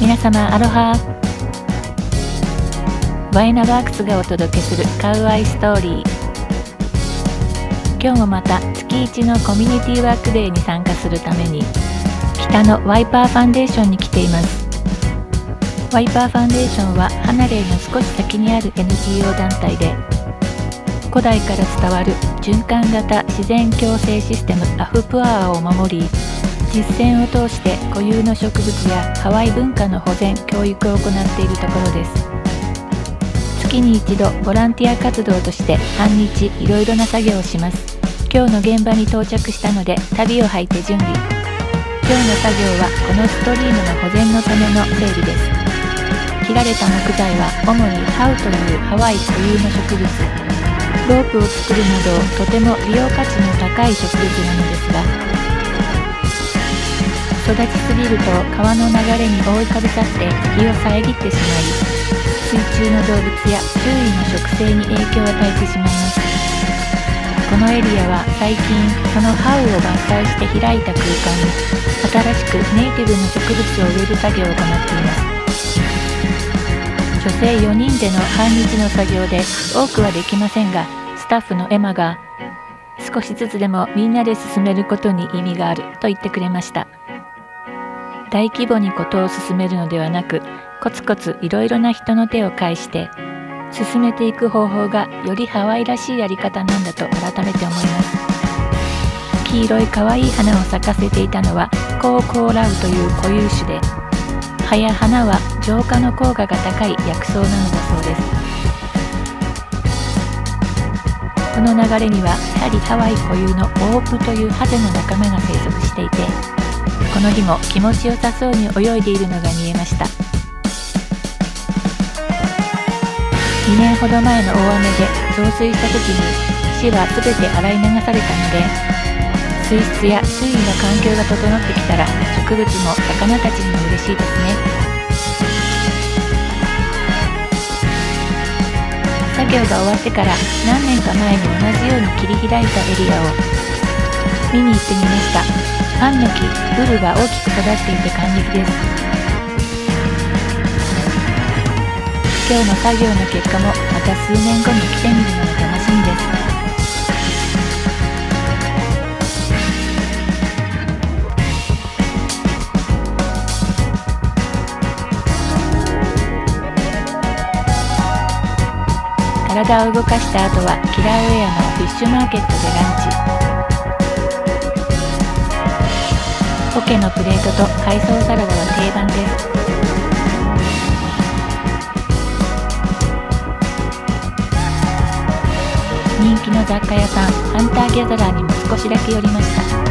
皆様アロハ。ワイナワークスがお届けするカウアイストーリー。今日もまた月一のコミュニティワークデーに参加するために北のワイパーファンデーションに来ています。ワイパーファンデーションは離れの少し先にある NGO 団体で古代から伝わる循環型自然共生システムアフプアーを守り実践を通して固有の植物やハワイ文化の保全教育を行っているところです。月に一度ボランティア活動として半日いろいろな作業をします。今日の現場に到着したので旅を履いて準備。今日の作業はこのストリームの保全のための整備です。切られた木材は主にハウというハワイ固有の植物ロープを作るなどとても利用価値の高い植物なのですが育ちすぎると川の流れに覆いかぶさって日を遮ってしまい水中の動物や周囲の植生に影響を与えてしまいますこのエリアは最近そのハウを伐採して開いた空間に新しくネイティブの植物を植える作業を行っています女性4人での半日の作業で多くはできませんがスタッフのエマが少しずつでもみんなで進めることに意味があると言ってくれました。大規模に事を進めるのではなくコツコツいろいろな人の手を介して進めていく方法がよりハワイらしいやり方なんだと改めて思います。黄色い可愛い花を咲かせていたのはコーコーラウという固有種で葉や花は浄化の効果が高い薬草なのだそうです。この流れにはやはりハワイ固有のオープというハゼの仲間が生息していてこの日も気持ちよさそうに泳いでいるのが見えました。2年ほど前の大雨で増水した時に市は全て洗い流されたので水質や周囲の環境が整ってきたら植物も魚たちにも嬉しいですね。作業が終わってから何年か前に同じように切り開いたエリアを見に行ってみました。パンの木ブルが大きく育っていて感激です。今日の作業の結果もまた数年後に来てみるのが楽体を動かした後はキラーウェアのフィッシュマーケットでランチ。ポケのプレートと海藻サラダは定番です。人気の雑貨屋さんハンターギャザラーにも少しだけ寄りました。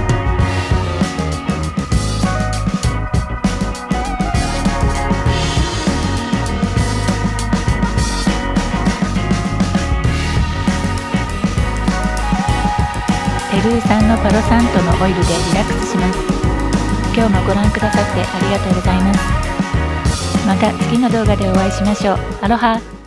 ペルー産のパロサントのオイルでリラックスします。今日もご覧くださってありがとうございます。また次の動画でお会いしましょう。アロハ。